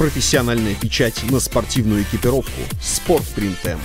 Профессиональная печать на спортивную экипировку. Спортпринт.м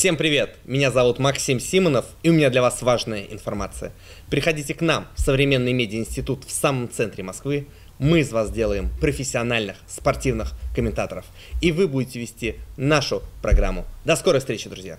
Всем привет! Меня зовут Максим Симонов, и у меня для вас важная информация. Приходите к нам в Современный медиа-институт в самом центре Москвы. Мы из вас делаем профессиональных спортивных комментаторов, и вы будете вести нашу программу. До скорой встречи, друзья!